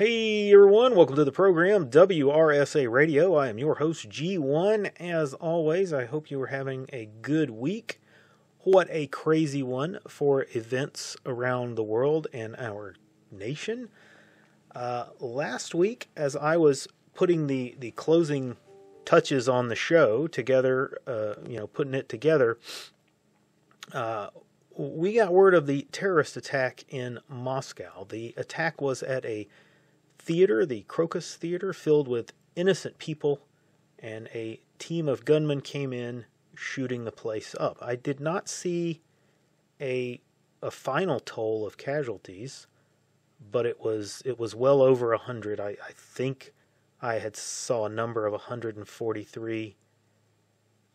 Hey everyone, welcome to the program WRSA Radio. I am your host G1. As always, I hope you are having a good week. What a crazy one for events around the world and our nation. Uh, last week, as I was putting the, the closing touches on the show together, uh, you know, putting it together, uh, we got word of the terrorist attack in Moscow. The attack was at a theater, the Crocus Theater, filled with innocent people, and a team of gunmen came in shooting the place up. I did not see a a final toll of casualties, but it was it was well over a hundred. I, I think I had saw a number of 143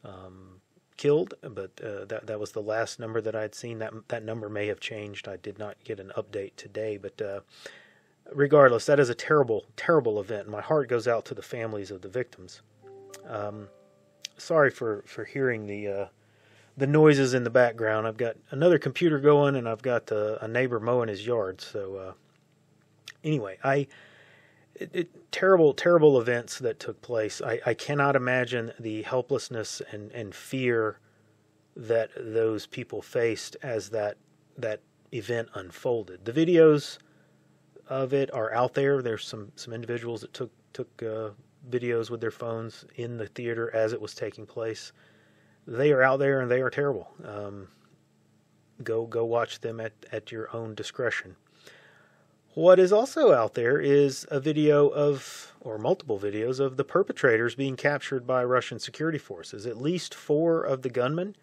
um, killed, but uh, that that was the last number that I'd seen. That that number may have changed. I did not get an update today, but uh, regardless, that is a terrible, terrible event. My heart goes out to the families of the victims. Um, sorry for for hearing the uh, the noises in the background. I've got another computer going, and I've got uh, a neighbor mowing his yard. So uh, anyway, I. It, it, terrible, terrible events that took place. I, I cannot imagine the helplessness and, and fear that those people faced as that that event unfolded. The videos of it are out there. There's some some individuals that took took uh, videos with their phones in the theater as it was taking place. They are out there and they are terrible. Um, go go watch them at at your own discretion. What is also out there is a video of, or multiple videos of the perpetrators being captured by Russian security forces. At least four of the gunmen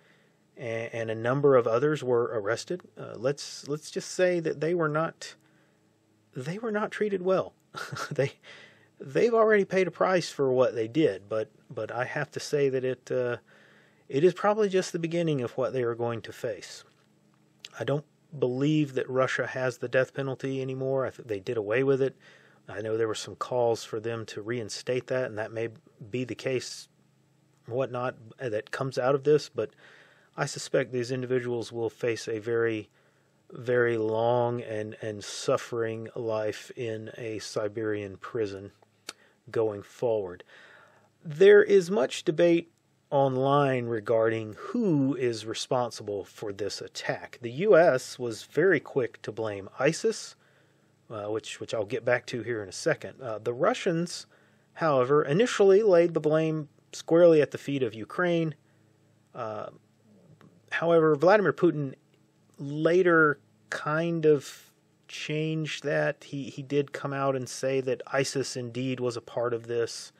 and, a number of others were arrested. Uh, let's let's just say that they were not they were not treated well. they they've already paid a price for what they did, but but I have to say that it uh, it is probably just the beginning of what they are going to face. I don't believe that Russia has the death penalty anymore. I think they did away with it. I know there were some calls for them to reinstate that, and that may be the case, whatnot, that comes out of this. But I suspect these individuals will face a very very long and, and suffering life in a Siberian prison going forward. There is much debate online regarding who is responsible for this attack. The U.S. was very quick to blame ISIS, uh, which which I'll get back to here in a second. Uh, the Russians, however, initially laid the blame squarely at the feet of Ukraine. Uh, however, Vladimir Putin later kind of changed that. He he did come out and say that ISIS indeed was a part of this,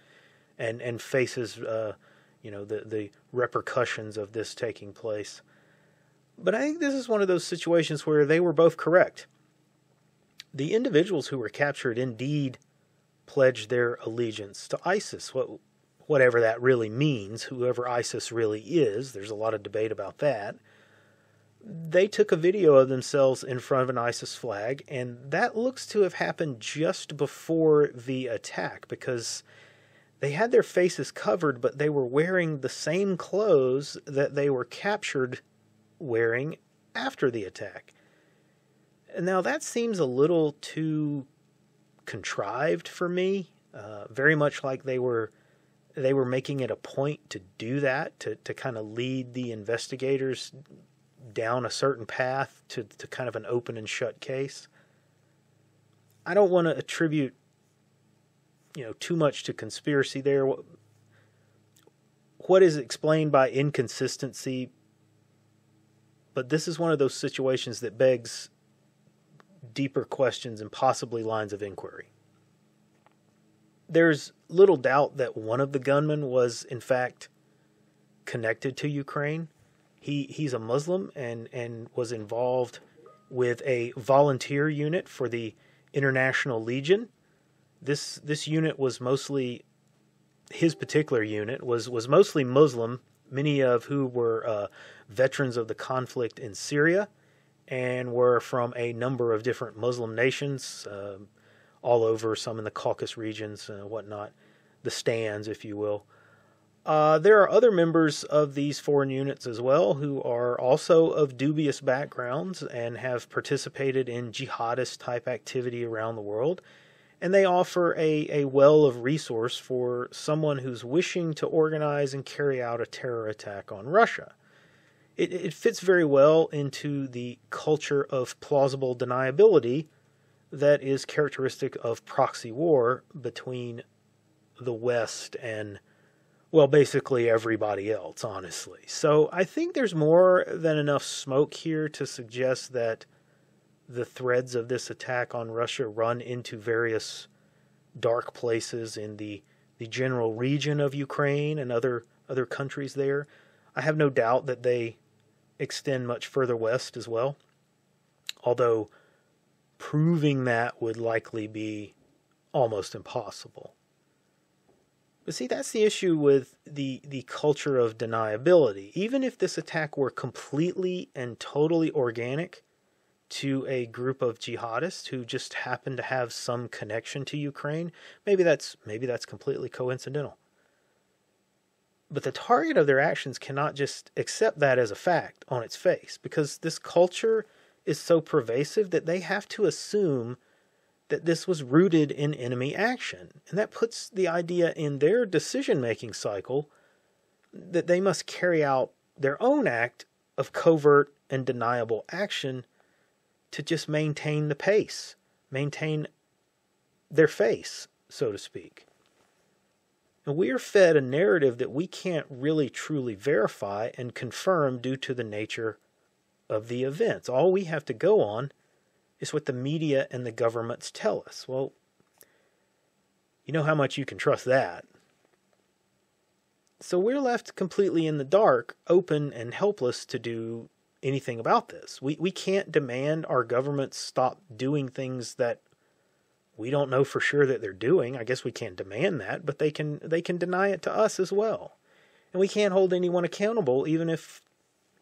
and and faces uh, you know the the repercussions of this taking place. But I think this is one of those situations where they were both correct. The individuals who were captured indeed pledged their allegiance to ISIS. What whatever that really means, whoever ISIS really is, there's a lot of debate about that they took a video of themselves in front of an ISIS flag, and that looks to have happened just before the attack because they had their faces covered, but they were wearing the same clothes that they were captured wearing after the attack. Now, that seems a little too contrived for me. Uh, very much like they were they were making it a point to do that to to kind of lead the investigators down a certain path to, to kind of an open and shut case. I don't want to attribute, you know, too much to conspiracy there. What, what is explained by inconsistency, but this is one of those situations that begs deeper questions and possibly lines of inquiry. There's little doubt that one of the gunmen was, in fact, connected to Ukraine he he's a Muslim and and was involved with a volunteer unit for the International Legion. This this unit was mostly his particular unit was was mostly Muslim, many of who were uh, veterans of the conflict in Syria, and were from a number of different Muslim nations, uh, all over, some in the Caucasus regions and whatnot, the stands, if you will. Uh, there are other members of these foreign units as well who are also of dubious backgrounds and have participated in jihadist type activity around the world. and they offer a, a well of resource for someone who's wishing to organize and carry out a terror attack on Russia. It, it fits very well into the culture of plausible deniability that is characteristic of proxy war between the West and, well, basically everybody else, honestly. So I think there's more than enough smoke here to suggest that the threads of this attack on Russia run into various dark places in the the general region of Ukraine and other other countries there. I have no doubt that they extend much further west as well. Although proving that would likely be almost impossible. But see, that's the issue with the, the culture of deniability. Even if this attack were completely and totally organic, to a group of jihadists who just happen to have some connection to Ukraine. Maybe that's maybe that's completely coincidental. But the target of their actions cannot just accept that as a fact on its face because this culture is so pervasive that they have to assume that this was rooted in enemy action. And that puts the idea in their decision making cycle that they must carry out their own act of covert and deniable action to just maintain the pace, maintain their face, so to speak. And we are fed a narrative that we can't really truly verify and confirm due to the nature of the events. All we have to go on is what the media and the governments tell us. Well, you know how much you can trust that. So we're left completely in the dark, open and helpless to do anything about this. We we can't demand our governments stop doing things that we don't know for sure that they're doing. I guess we can't demand that, but they can they can deny it to us as well. And we can't hold anyone accountable even if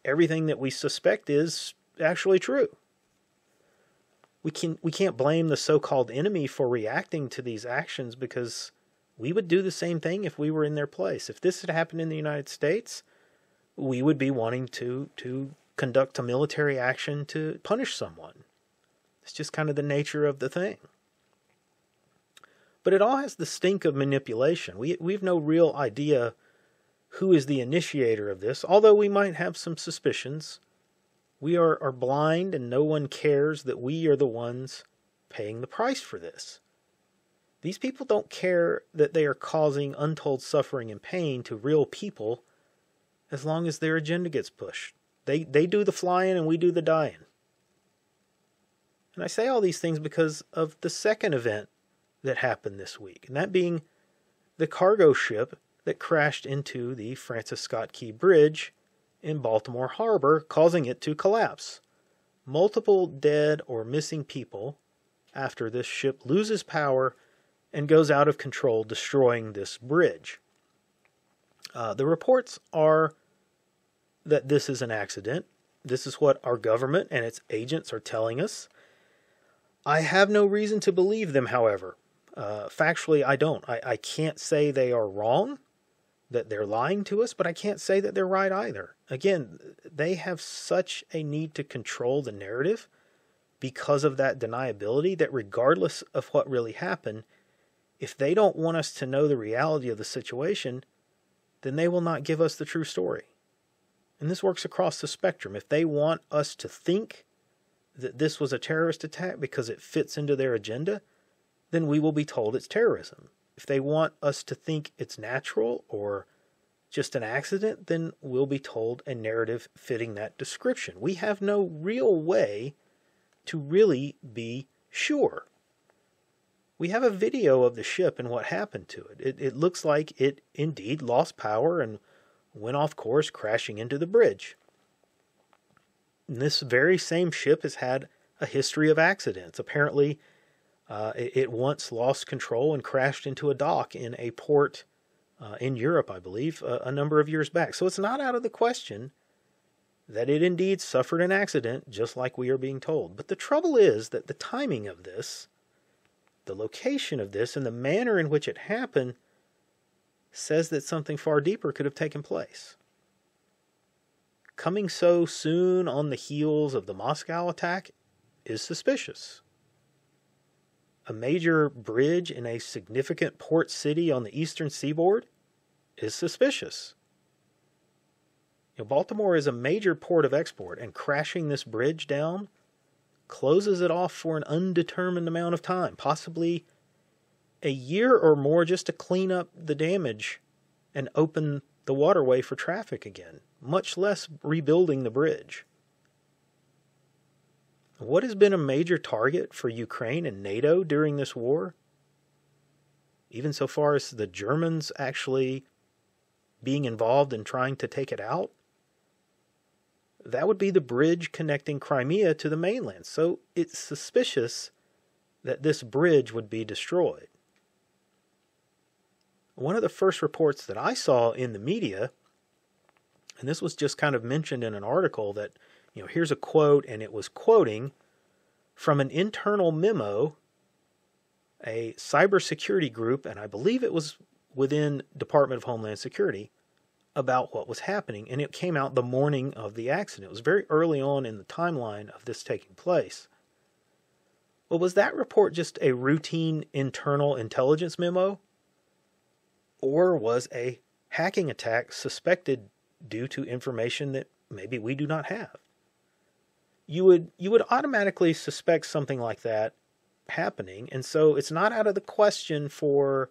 everything that we suspect is actually true. We can we can't blame the so-called enemy for reacting to these actions because we would do the same thing if we were in their place. If this had happened in the United States, we would be wanting to to conduct a military action to punish someone. It's just kind of the nature of the thing. But it all has the stink of manipulation. We we have no real idea who is the initiator of this, although we might have some suspicions. We are, are blind and no one cares that we are the ones paying the price for this. These people don't care that they are causing untold suffering and pain to real people as long as their agenda gets pushed. They they do the flying and we do the dying. And I say all these things because of the second event that happened this week, and that being the cargo ship that crashed into the Francis Scott Key Bridge in Baltimore Harbor, causing it to collapse. Multiple dead or missing people after this ship loses power and goes out of control, destroying this bridge. Uh, the reports are that this is an accident. This is what our government and its agents are telling us. I have no reason to believe them, however. Uh, factually, I don't. I, I can't say they are wrong, that they're lying to us, but I can't say that they're right either. Again, they have such a need to control the narrative because of that deniability that regardless of what really happened, if they don't want us to know the reality of the situation, then they will not give us the true story and this works across the spectrum. If they want us to think that this was a terrorist attack because it fits into their agenda, then we will be told it's terrorism. If they want us to think it's natural or just an accident, then we'll be told a narrative fitting that description. We have no real way to really be sure. We have a video of the ship and what happened to it. It, it looks like it indeed lost power and went off course, crashing into the bridge. And this very same ship has had a history of accidents. Apparently, uh, it, it, once lost control and crashed into a dock in a port uh, in Europe, I believe, uh, a number of years back. So it's not out of the question that it indeed suffered an accident, just like we are being told. But the trouble is that the timing of this, the location of this, and the manner in which it happened says that something far deeper could have taken place. Coming so soon on the heels of the Moscow attack is suspicious. A major bridge in a significant port city on the eastern seaboard is suspicious. You know, Baltimore is a major port of export, and crashing this bridge down closes it off for an undetermined amount of time, possibly a year or more, just to clean up the damage and open the waterway for traffic again, much less rebuilding the bridge. What has been a major target for Ukraine and NATO during this war? Even so far as the Germans actually being involved in trying to take it out? That would be the bridge connecting Crimea to the mainland. So it's suspicious that this bridge would be destroyed. One of the first reports that I saw in the media, and this was just kind of mentioned in an article that, you know, here's a quote, and it was quoting from an internal memo, a cybersecurity group, and I believe it was within Department of Homeland Security, about what was happening. And it came out the morning of the accident. It was very early on in the timeline of this taking place. Well, was that report just a routine internal intelligence memo? Or was a hacking attack suspected due to information that maybe we do not have? You would you would automatically suspect something like that happening, and so it's not out of the question for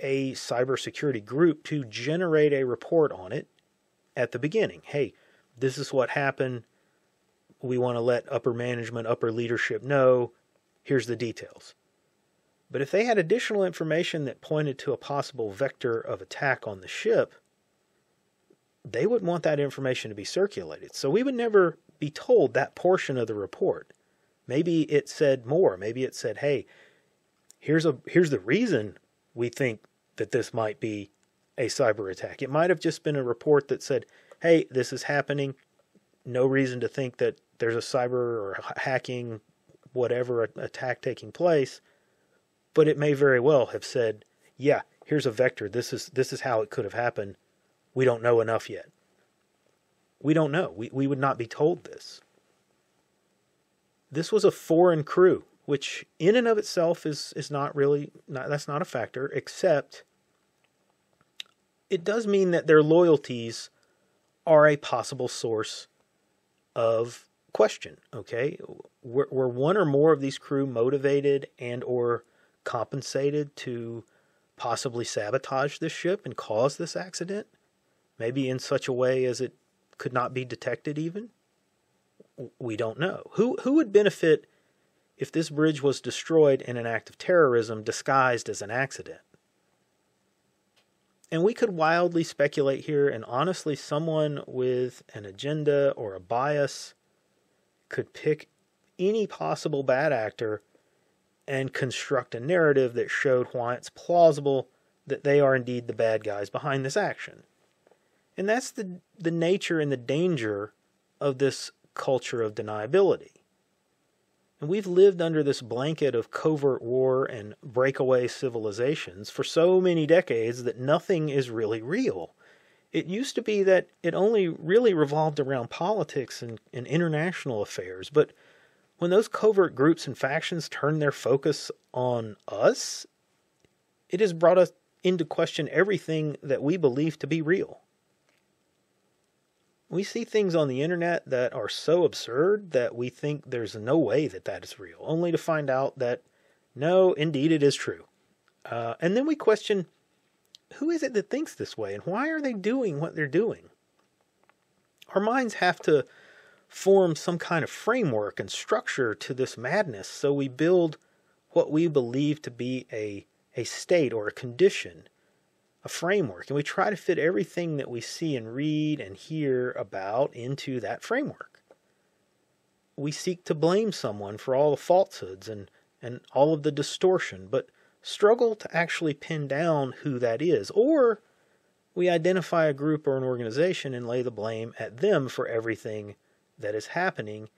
a cybersecurity group to generate a report on it at the beginning. Hey, this is what happened. We want to let upper management, upper leadership know. Here's the details. But if they had additional information that pointed to a possible vector of attack on the ship, they would want that information to be circulated. So we would never be told that portion of the report. Maybe it said more. Maybe it said, "Hey, here's a here's the reason we think that this might be a cyber attack. It might have just been a report that said, hey, this is happening. No reason to think that there's a cyber or hacking, whatever attack taking place. But it may very well have said, yeah, here's a vector. This is this is how it could have happened. We don't know enough yet. We don't know. We we would not be told this. This was a foreign crew which in and of itself is is not really not, that's not a factor except it does mean that their loyalties are a possible source of question okay were, were one or more of these crew motivated and or compensated to possibly sabotage this ship and cause this accident maybe in such a way as it could not be detected even we don't know who who would benefit if this bridge was destroyed in an act of terrorism disguised as an accident. And we could wildly speculate here, and honestly, someone with an agenda or a bias could pick any possible bad actor and construct a narrative that showed why it's plausible that they are indeed the bad guys behind this action. And that's the, the nature and the danger of this culture of deniability. And we've lived under this blanket of covert war and breakaway civilizations for so many decades that nothing is really real. It used to be that it only really revolved around politics and, and international affairs, but when those covert groups and factions turn their focus on us, it has brought us into question everything that we believe to be real. We see things on the internet that are so absurd that we think there's no way that that is real, only to find out that no, indeed it is true. Uh, and then we question who is it that thinks this way and why are they doing what they're doing? Our minds have to form some kind of framework and structure to this madness, so we build what we believe to be a, a state or a condition a framework and we try to fit everything that we see and read and hear about into that framework. We seek to blame someone for all the falsehoods and, and all of the distortion, but struggle to actually pin down who that is. Or we identify a group or an organization and lay the blame at them for everything that is happening,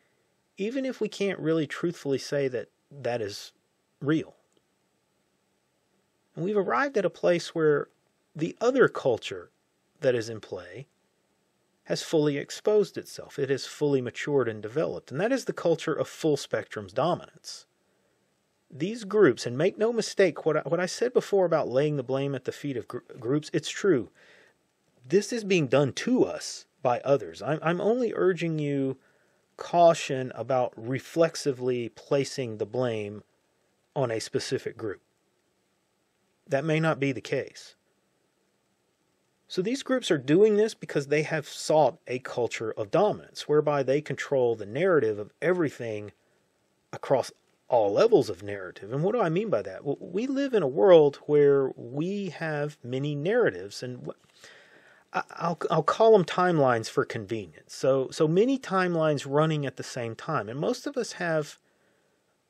even if we can't really truthfully say that that is real. And we've arrived at a place where the other culture that is in play has fully exposed itself. It has fully matured and developed. And that is the culture of full spectrum's dominance. these groups, and make no mistake, what I, what I said before about laying the blame at the feet of gr- groups, it's true. This is being done to us by others. I'm, I'm only urging you caution about reflexively placing the blame on a specific group. That may not be the case. So these groups are doing this because they have sought a culture of dominance, whereby they control the narrative of everything across all levels of narrative. And what do I mean by that? Well, we live in a world where we have many narratives, and I'll I'll call them timelines for convenience. So so many timelines running at the same time, and most of us have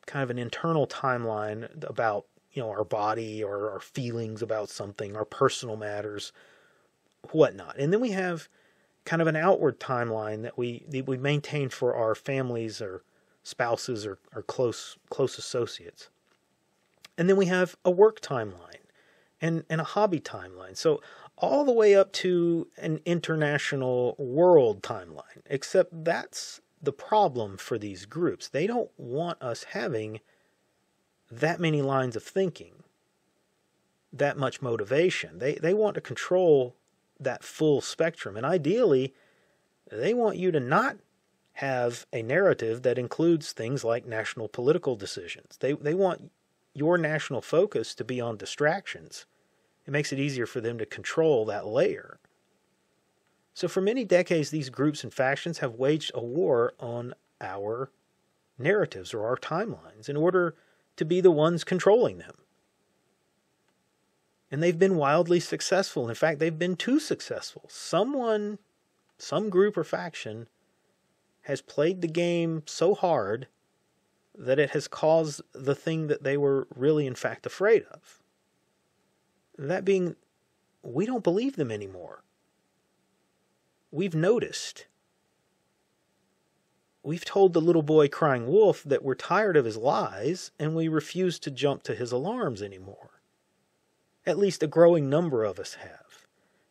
kind of an internal timeline about you know our body or our feelings about something, our personal matters, whatnot, and then we have kind of an outward timeline that we that we maintain for our families or spouses or, or close close associates. And then we have a work timeline and, and a hobby timeline. So all the way up to an international world timeline. Except that's the problem for these groups. They don't want us having that many lines of thinking, that much motivation. They they want to control that full spectrum. And ideally, they want you to not have a narrative that includes things like national political decisions. They, they want your national focus to be on distractions. It makes it easier for them to control that layer. So, for many decades, these groups and factions have waged a war on our narratives or our timelines in order to be the ones controlling them. And they've been wildly successful. In fact, they've been too successful. Someone, some group or faction, has played the game so hard that it has caused the thing that they were really, in fact, afraid of. That being, we don't believe them anymore. We've noticed. We've told the little boy crying wolf that we're tired of his lies and we refuse to jump to his alarms anymore. At least a growing number of us have.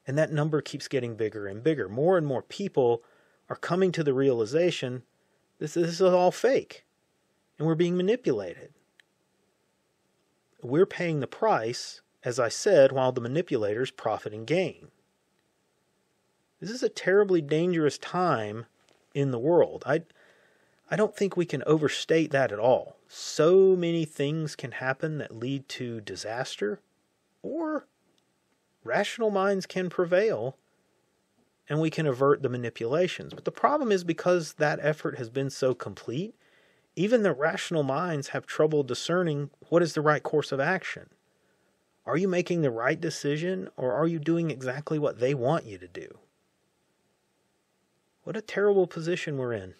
And that number keeps getting bigger and bigger. More and more people are coming to the realization this, this is all fake and we're being manipulated. We're paying the price, as I said, while the manipulators profit and gain. This is a terribly dangerous time in the world. I, I don't think we can overstate that at all. So many things can happen that lead to disaster, or rational minds can prevail and we can avert the manipulations. But the problem is because that effort has been so complete, even the rational minds have trouble discerning what is the right course of action. Are you making the right decision or are you doing exactly what they want you to do? What a terrible position we're in.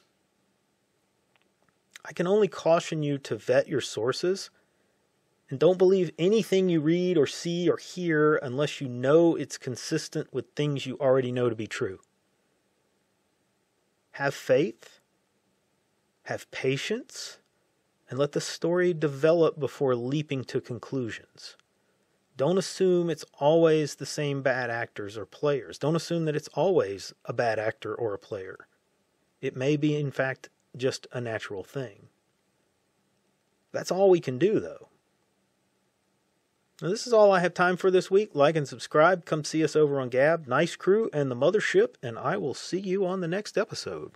I can only caution you to vet your sources and don't believe anything you read or see or hear unless you know it's consistent with things you already know to be true. Have faith, have patience, and let the story develop before leaping to conclusions. Don't assume it's always the same bad actors or players. Don't assume that it's always a bad actor or a player. It may be, in fact, just a natural thing. That's all we can do, though. Now, this is all I have time for this week. Like and subscribe. Come see us over on Gab, Nice Crew, and the Mothership, and I will see you on the next episode.